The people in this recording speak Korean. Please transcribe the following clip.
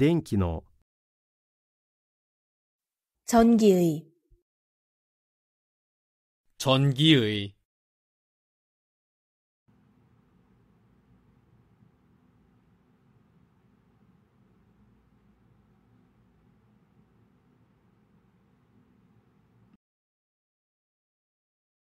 電気の。 전기의, 전기의